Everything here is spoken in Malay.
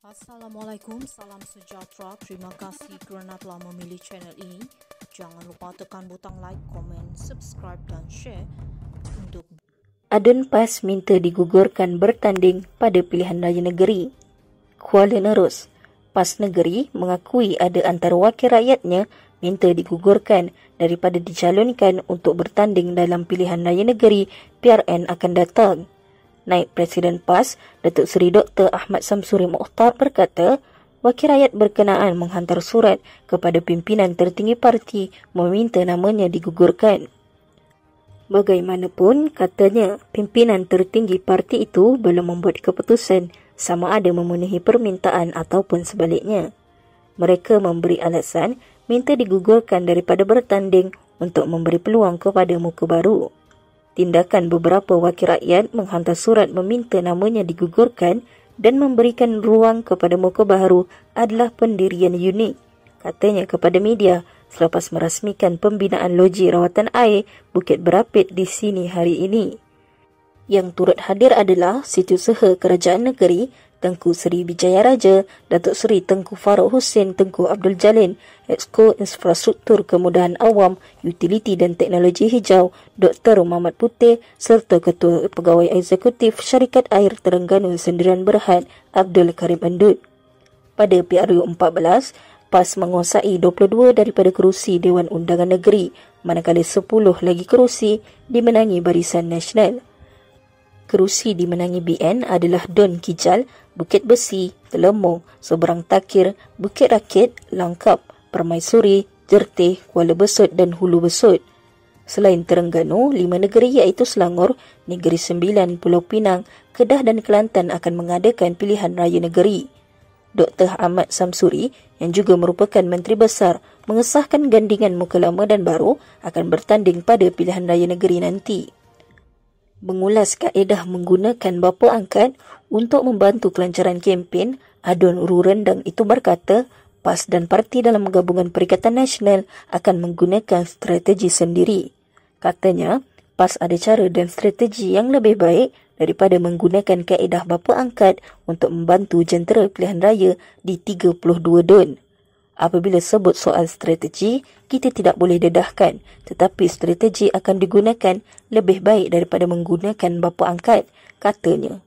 Assalamualaikum, salam sejahtera. Terima kasih kerana telah memilih channel ini. Jangan lupa tekan butang like, komen, subscribe dan share untuk Adun PAS minta digugurkan bertanding pada pilihan raya negeri. Kuala Nerus, PAS negeri mengakui ada antara wakil rakyatnya minta digugurkan daripada dicalonkan untuk bertanding dalam pilihan raya negeri PRN akan datang. Naib Presiden PAS, Datuk Seri Dr. Ahmad Samsuri Mokhtar berkata, wakil rakyat berkenaan menghantar surat kepada pimpinan tertinggi parti meminta namanya digugurkan. Bagaimanapun, katanya, pimpinan tertinggi parti itu belum membuat keputusan sama ada memenuhi permintaan ataupun sebaliknya. Mereka memberi alasan minta digugurkan daripada bertanding untuk memberi peluang kepada muka baru. Tindakan beberapa wakil rakyat menghantar surat meminta namanya digugurkan dan memberikan ruang kepada muka baru adalah pendirian unik. Katanya kepada media selepas merasmikan pembinaan loji rawatan air Bukit Berapit di sini hari ini. Yang turut hadir adalah Setiausaha Kerajaan Negeri Tengku Seri Bijaya Raja, Datuk Seri Tengku Farouk Hussein Tengku Abdul Jalin, Exco Infrastruktur Kemudahan Awam, Utiliti dan Teknologi Hijau, Dr. Muhammad Putih serta Ketua Pegawai Eksekutif Syarikat Air Terengganu Sendirian Berhad, Abdul Karim Endut. Pada PRU 14, PAS menguasai 22 daripada kerusi Dewan Undangan Negeri, manakala 10 lagi kerusi dimenangi Barisan Nasional. Kerusi dimenangi BN adalah Don Kijal, Bukit Besi, Telemong, Seberang Takir, Bukit Rakit, Langkap, Permaisuri, Jertih, Kuala Besut dan Hulu Besut. Selain Terengganu, lima negeri iaitu Selangor, Negeri Sembilan, Pulau Pinang, Kedah dan Kelantan akan mengadakan pilihan raya negeri. Dr. Ahmad Samsuri yang juga merupakan Menteri Besar mengesahkan gandingan muka lama dan baru akan bertanding pada pilihan raya negeri nanti mengulas kaedah menggunakan bapa angkat untuk membantu kelancaran kempen, Adun Uru Rendang itu berkata, PAS dan parti dalam gabungan Perikatan Nasional akan menggunakan strategi sendiri. Katanya, PAS ada cara dan strategi yang lebih baik daripada menggunakan kaedah bapa angkat untuk membantu jentera pilihan raya di 32 DUN. Apabila sebut soal strategi, kita tidak boleh dedahkan tetapi strategi akan digunakan lebih baik daripada menggunakan bapa angkat, katanya.